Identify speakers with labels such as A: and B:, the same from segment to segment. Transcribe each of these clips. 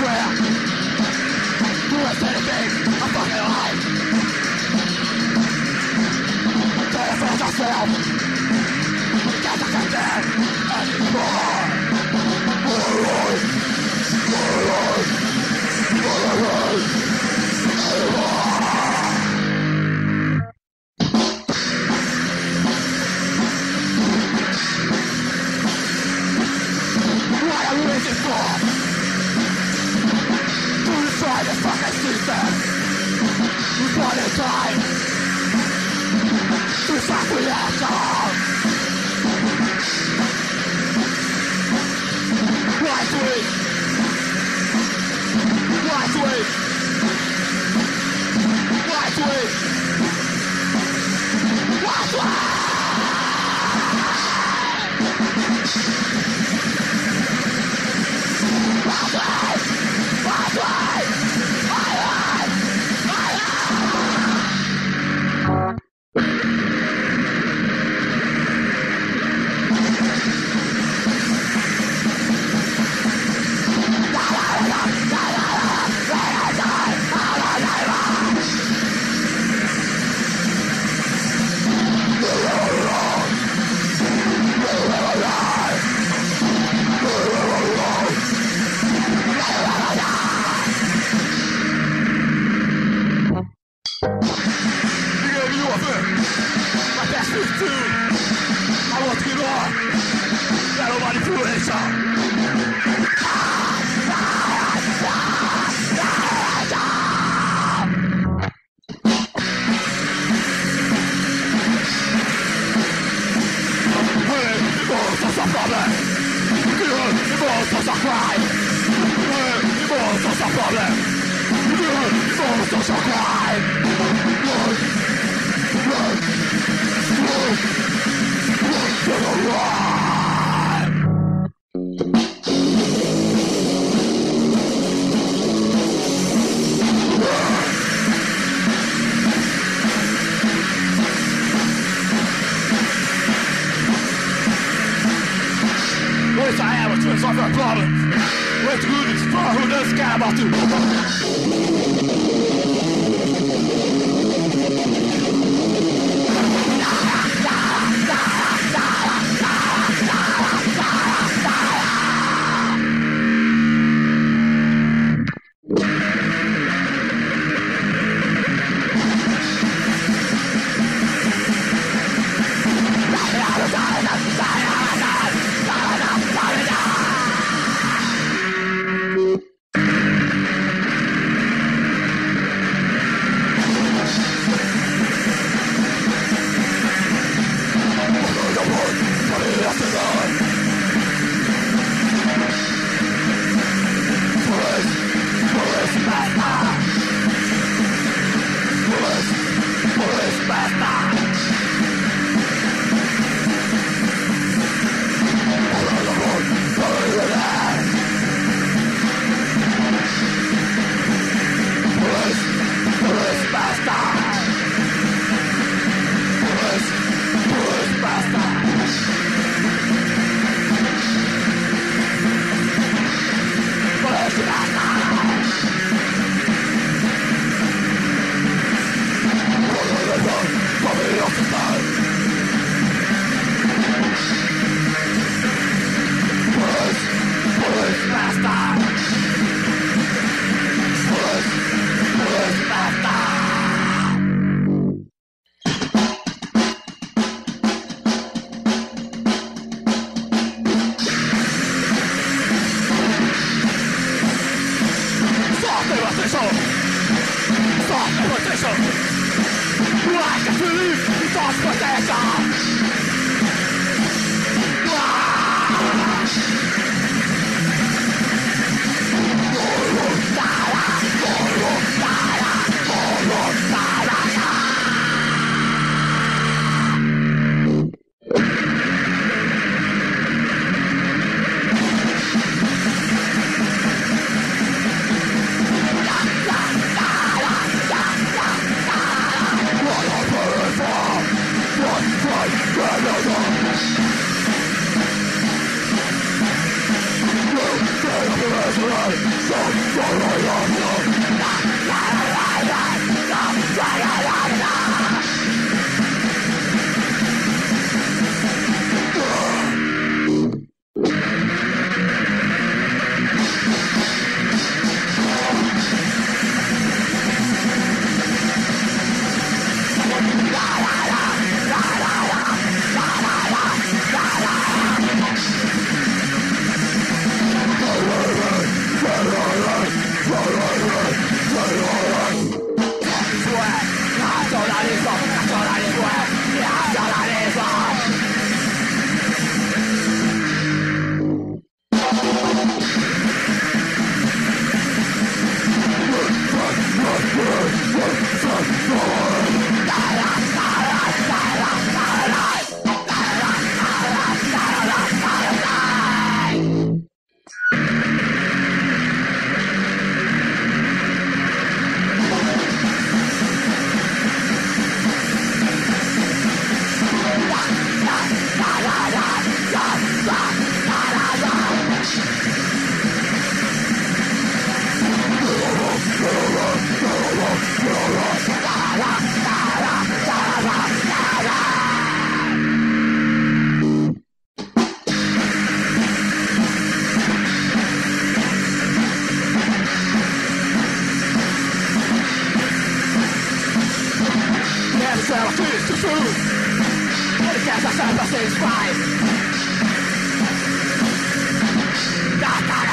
A: swear Worst enemies are fucking alive Benefit yourself We can't accept anymore We're alive We're alive We're alive is the truth. What is that outside of us five? Not that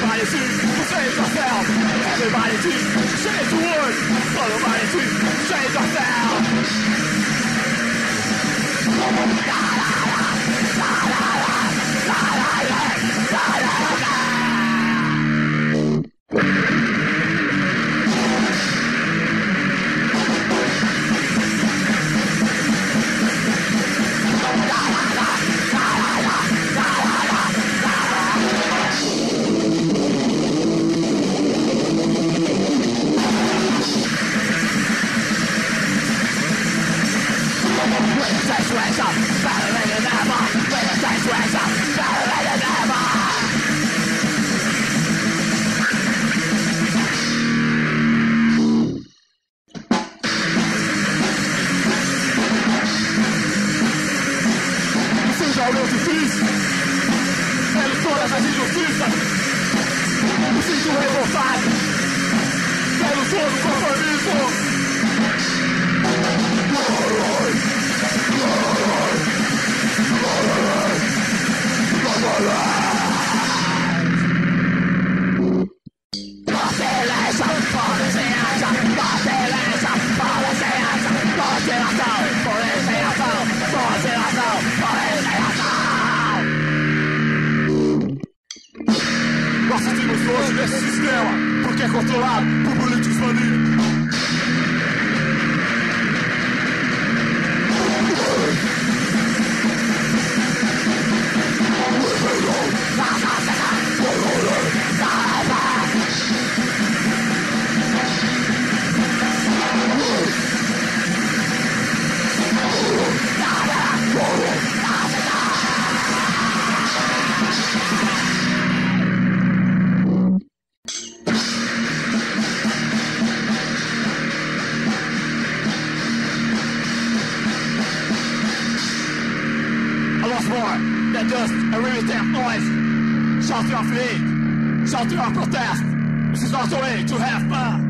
A: Everybody choose to save yourself. Everybody choose to save the world. Everybody meu difícil injustas, en todas as injusticias, me sinto revoltado pelo todo compromisso. La la la la Arrested noise. Shout your feet. Shout your protest. This is not the way to have fun.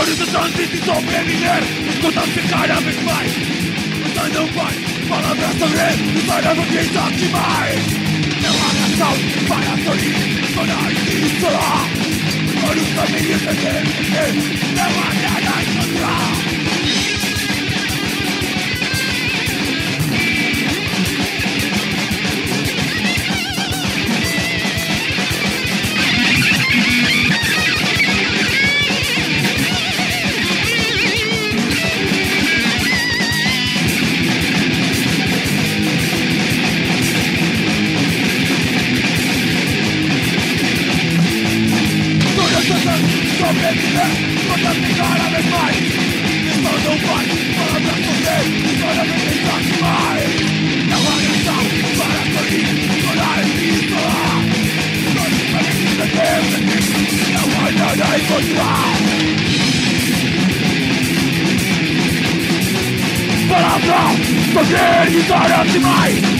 A: Território dos antes e sobreviver Escuta cada vez mais. Você não vai. Palavras sobre Usar a bandiza que demais Não há razão para sorrir Sonar e isolar Por os caminhos de sempre Não há nada a encontrar ignorante demais.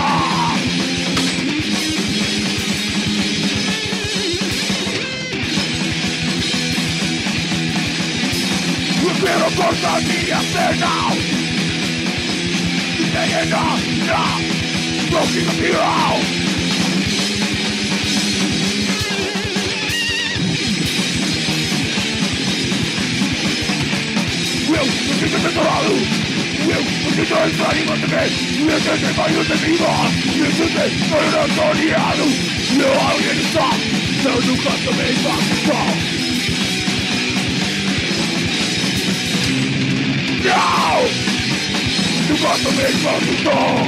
A: soporta mi escena Y te llena la próxima We'll porque te decorado Will, porque te desvanimos de vez Will, que te fallos de vida Will, que te fueron atoneado Will, alguien está Pero nunca
B: te me va a now! You got the big fucking strong!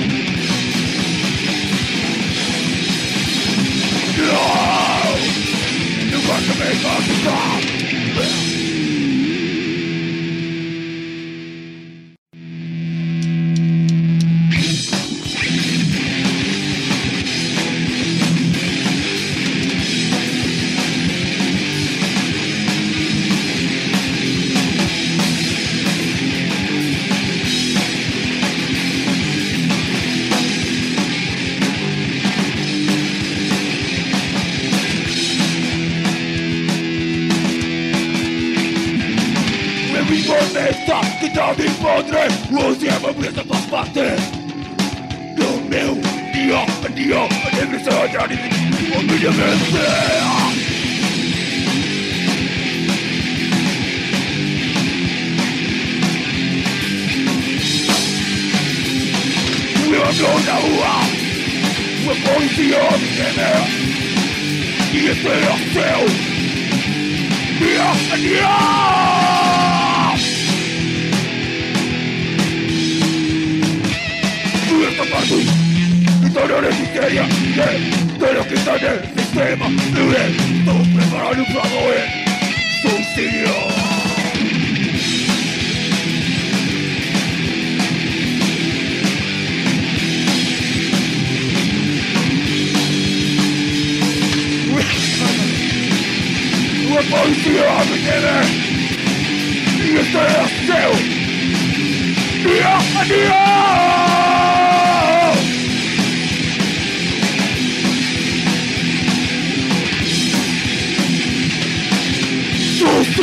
B: No!
A: You got have been fucking strong! essa faz
B: parte do meu dia a dia. A diversidade de uma minha mente. Meu na rua, uma polícia pequena e esse é o seu dia a. escapar
A: Y todo es histeria de, de los que están en
B: el sistema un plano suicidio policía me tiene y día a día.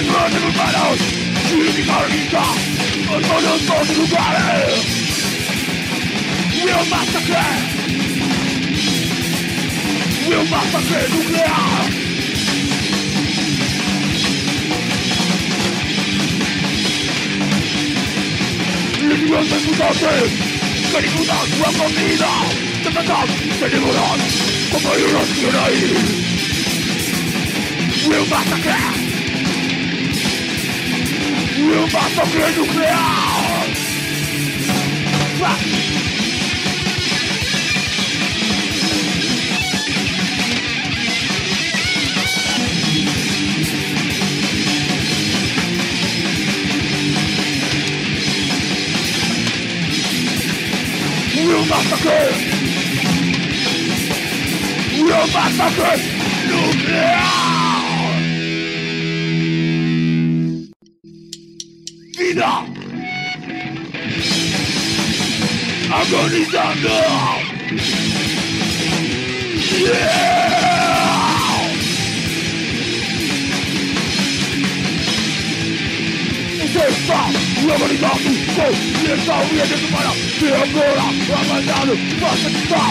B: Em frente dos manos Tiro que carguita As manos dos lugares Will massacre Will massacre nuclear Liguantes mutantes Películas la comida Defensas películas Compañeros que hay Will massacre! E o massacre nuclear ah! Massacre! Real massacre! Nuclear! Vida Agonizando Yeah! Sexta, agonizando Com essa unha de semana E agora, abandonado que está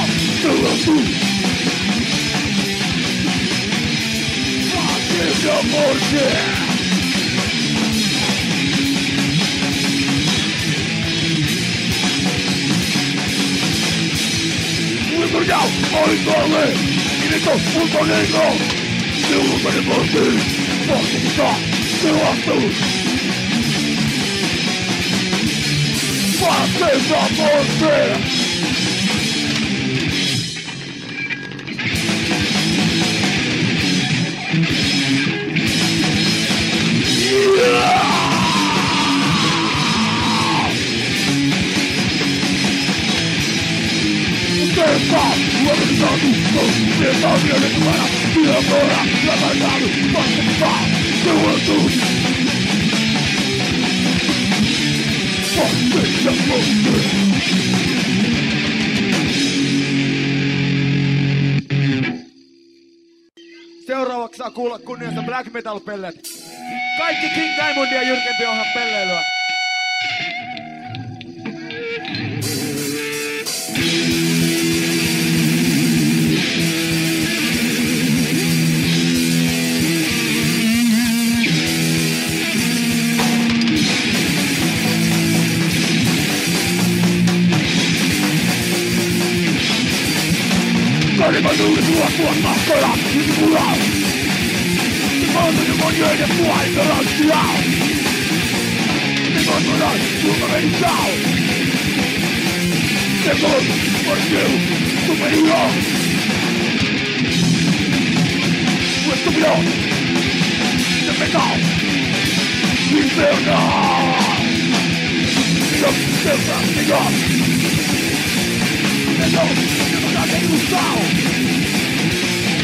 B: primordial ao embole Direito ao fundo negro. Meu lugar é você Posso mudar seu ato Faça a você Thank está, eu acho. Faça a você.
A: Seuraavaksi saa kuulla kunniasta Black Metal Pellet. Kaikki King Diamondia jyrkempi onhan pelleilyä.
B: Juuri tuo tuon mahkoja Mulla Maailman monioiden puolitorattia Maailman kuinka meni sao Sekon Morkiu Tuperio Estúpido De metal Inferno Dios, Dios, Dios Dios, Dios, ilusão O anulador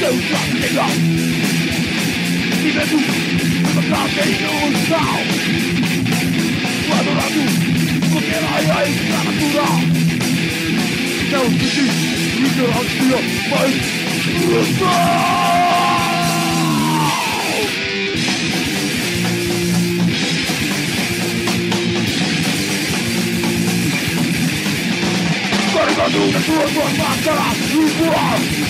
B: to drop me off Even though I'm a because they use now Whether I do, forget I ain't gonna do now Now to see, you can unsee your face Respect! Gonna go do the truth, but I'm gonna do wrong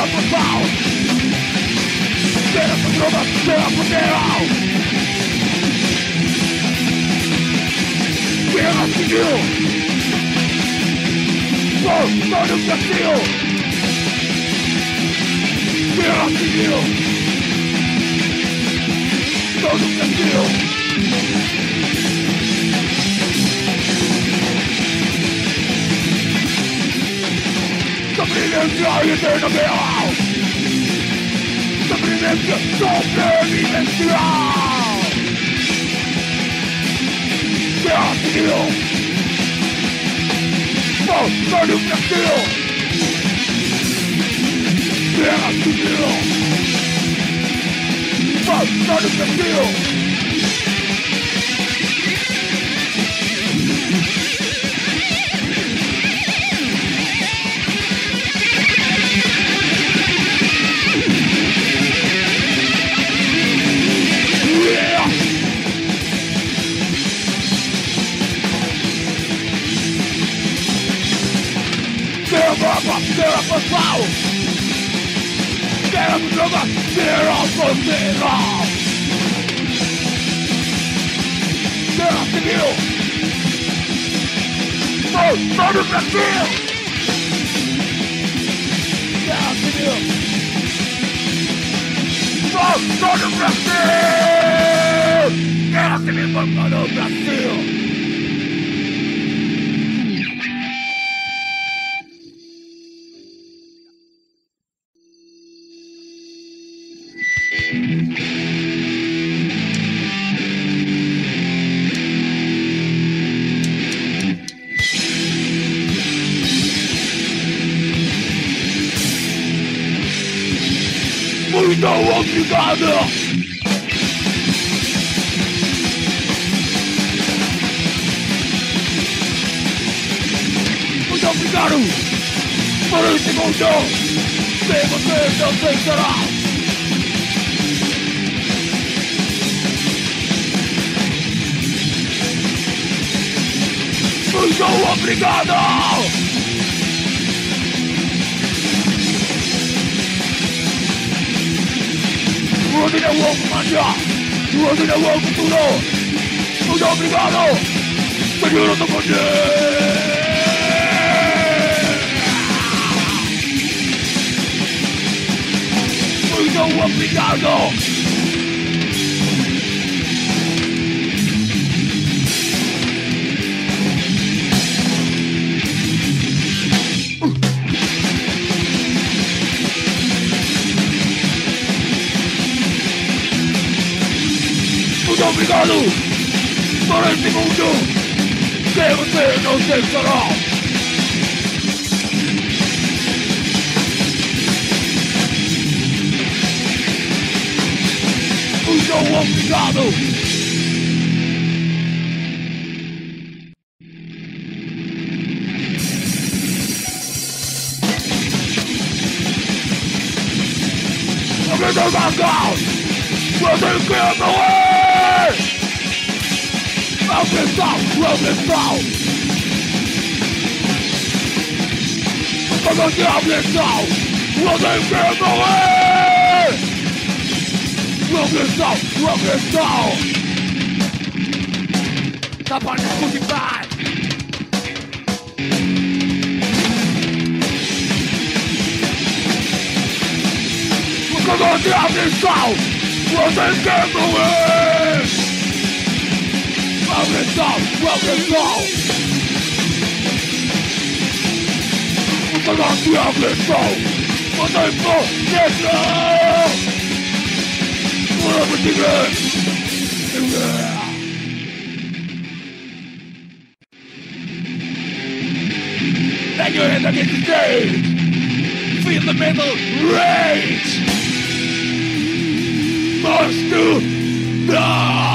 B: guerra por pau Guerra por droga, guerra Civil Por todo o Brasil Guerra Civil Todo o Brasil Sobrevivência e eterna guerra Sobrevivência, sobrevivência Guerra Civil Por todo o Brasil Guerra Civil Por todo o Brasil Yeah! Guerra por droga, guerra por mineral Guerra civil Por todo o Brasil Guerra civil Por todo o Brasil Guerra civil por todo o Brasil Muito Inferno! Muito obrigado por um segundo sem você não sei. Muito obrigado! Rodina Wolf Manja! Rodina Wolf Futuro! Muito obrigado! Senhora do Poder! Muito obrigado! Muito obrigado por este mundo que você não deixará. Muito obrigado. Obrigado, Magal! Você quer morrer! Roll me down, roll me down Quando te abrissão Rodem que morrer Progressão, progressão Tá para cultivar Quando te abrissão Rodem que morrer soul. Tapan crucified. Como diable soul, broken memory. Broken soul, broken soul. Como diable soul, broken soul. Yes, Lord. What Yeah. Then you're in against the stage. Feel the mental rage. Must to die.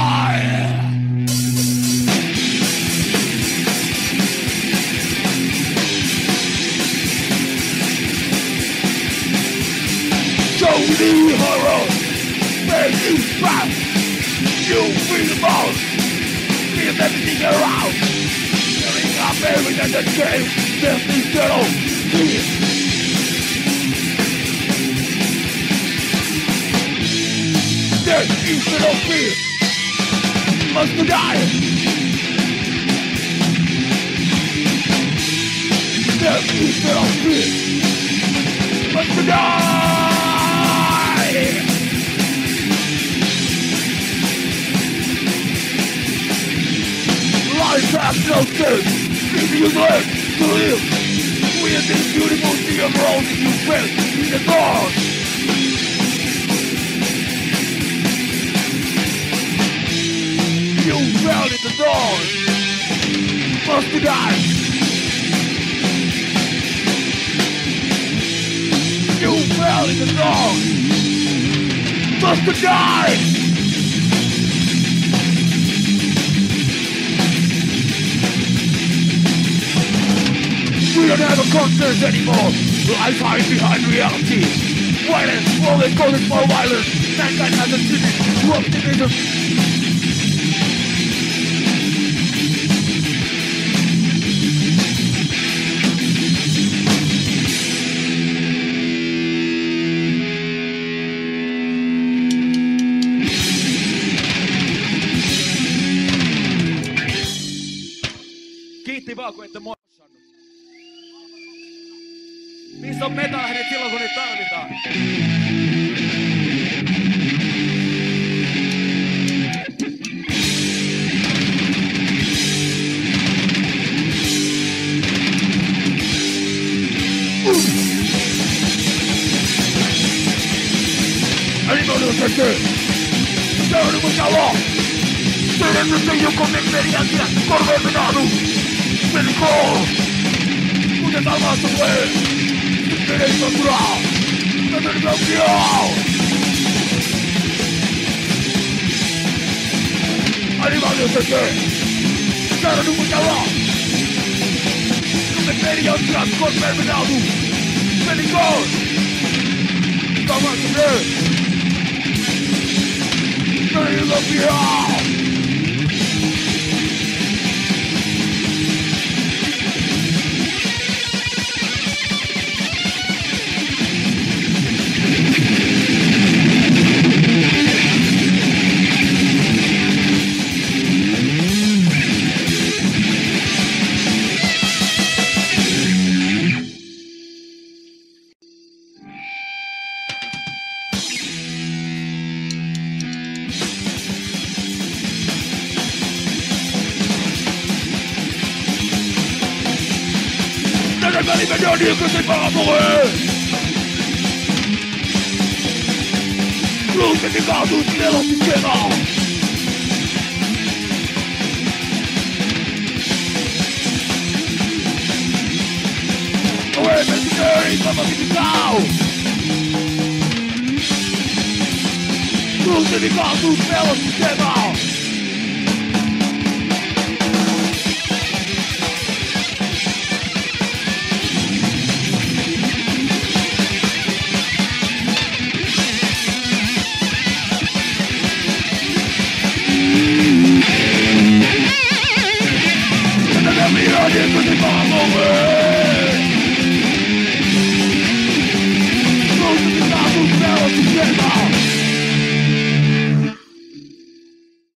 B: Me horror. Make you fast. You feel the most. Feel everything around. Feeling up everything at the game. Just eternal. Fear. There's eternal fear. Must die. There's eternal fear. Must die. Life has no sense if you learn to live. Are this beautiful sea of roses you fell in the dark. You fell in the dark. Must you die? You fell in the dark. Must you die? Don't have a conscience anymore. Life hides behind reality. Violence, always causes more violence. Mankind has a tendency to optimism.
A: meta las retilas unitarias, vital.
B: Sobre un calor Pero no soy yo con mi Me dijo Una dama se fue Queréis natural. No me bloqueó. Animal no sé Pero no me acabó. Con experiencia, condenado. Médico. Dama se fue. les médias que c'est pas rapport Plus que des gardes dans le système Mercenary, como digital Cruz de bigode pelo sistema